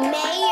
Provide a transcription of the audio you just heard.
Meia.